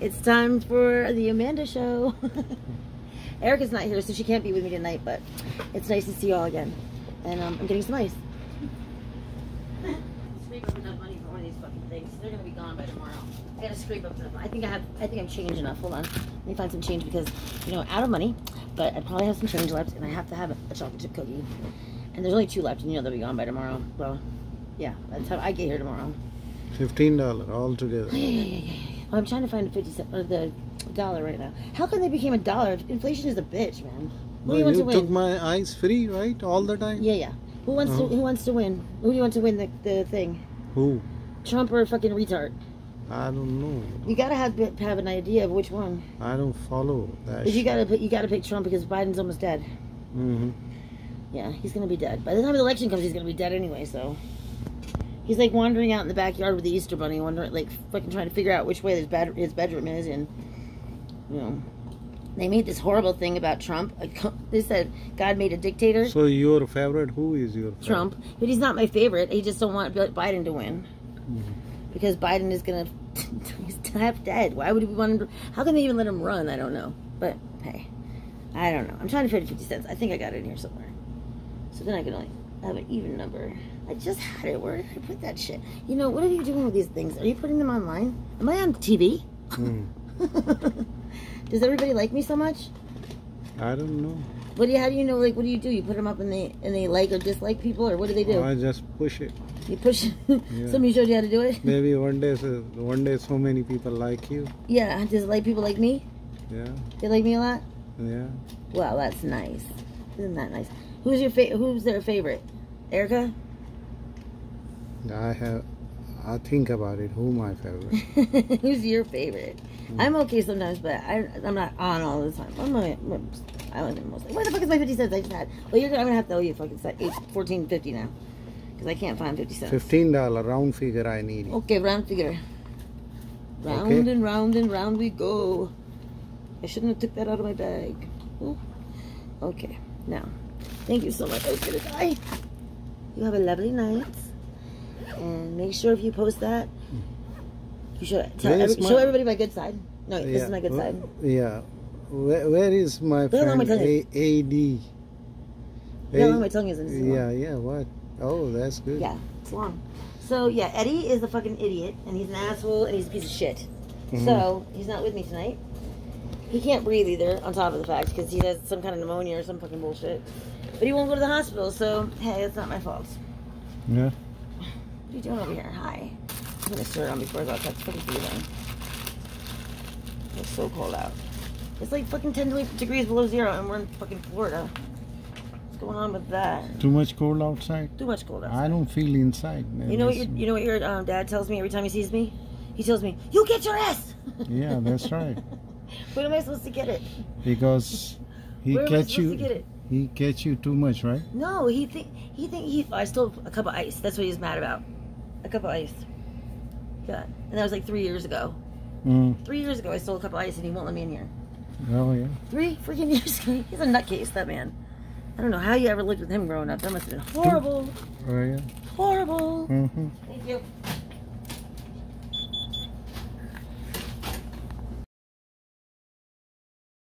It's time for the Amanda show. Erica's not here, so she can't be with me tonight, but it's nice to see you all again. And um, I'm getting some ice. Scrape up enough money for one of these fucking things. They're gonna be gone by tomorrow. I gotta scrape up enough. I think I have. I think I'm change enough. Hold on. Let me find some change because, you know, out of money, but I probably have some change left, and I have to have a chocolate chip cookie. And there's only two left, and you know they'll be gone by tomorrow. Well, yeah, by the time I get here tomorrow. Fifteen dollar all together. yeah, yeah, yeah, yeah. Well, I'm trying to find the fifty cent or the dollar right now. How come they became a dollar? Inflation is a bitch, man. Who do you Well, want you to took win? my eyes free, right? All the time. Yeah, yeah. Who wants to Uh-huh. Who wants to win? Who do you want to win the, the thing? Who? Trump or a fucking retard? I don't know. You gotta have have an idea of which one. I don't follow that. If you gotta pick, you gotta pick Trump because Biden's almost dead. Mhm. Yeah, he's gonna be dead. By the time the election comes, he's gonna be dead anyway. So he's like wandering out in the backyard with the Easter Bunny, wondering, like, fucking trying to figure out which way his bed his bedroom is, and you know, they made this horrible thing about Trump. They said God made a dictator, So your favorite? Who is your favorite? Trump, but he's not my favorite. He just don't want Biden to win Mhm. because Biden is gonna he's half dead. Why would we want him? To, how can they even let him run? I don't know. But hey, I don't know. I'm trying to figure fifty cents. I think I got it in here somewhere. So then I can only have an even number. I just had it. Where did I put that shit? You know, what are you doing with these things? Are you putting them online? Am I on TV? Hmm. Does everybody like me so much? I don't know. What do you? How do you know? Like, what do you do? You put them up and they and they like or dislike people, or what do they do? I just push it. You push. Somebody showed you how to do it. Maybe one day, so- one day, so many people like you. Yeah. Does like people like me? Yeah, They like me a lot. yeah. Well, that's nice. Isn't that nice? Who's your fa- Who's their favorite? Erica. I have. I think about it. Who my favorite? who's your favorite? Hmm. I'm okay sometimes, but I, I'm not on all the time. I'm not, I like them mostly. Where the fuck is my 50 cents I just had? Well, you're gonna, I'm gonna have to owe you fucking se- eight, 14.50 now, because I can't find 50 cents. Fifteen dollar round figure. I need. Okay, round figure. Round Okay. and round and round we go. I shouldn't have took that out of my bag. Ooh. Okay, now, thank you so much. I was gonna die. You have a lovely night, and make sure if you post that, you should tell every, my- show everybody my good side. No, this is my good side. Yeah. Where, where is my Look friend my A- AD? Long my tongue is. is. Yeah, yeah. What? Oh, that's good. Yeah, it's long. So yeah, Eddie is a fucking idiot, and he's an asshole, and he's a piece of shit. Mhm. So he's not with me tonight. He can't breathe either, on top of the fact, because he has some kind of pneumonia or some fucking bullshit. But he won't go to the hospital, so hey, it's not my fault. Yeah. What are you doing over here? Hi. I'm gonna shirt on before I go outside. It's fucking freezing. It's so cold out. It's like fucking 10 degrees below zero, and we're in fucking Florida. What's going on with that? Too much cold outside. Too much cold outside. I don't feel inside. You know what your you know what your um, dad tells me every time he sees me? He tells me, "You get your ass." Yeah, that's right. When am I supposed to get it? Because he Where am I supposed you. to get it? He gets you too much, right? No, he think he think he. I stole a cup of ice. That's what he's mad about. A cup of ice. God, and that was like three years ago. Mm. Three years ago, I stole a cup of ice, and he won't let me in here. Oh yeah. Three freaking years ago. He's a nutcase, that man. I don't know how you ever lived with him growing up. That must have been horrible. Oh yeah. Horrible. Mm-hmm. Thank you.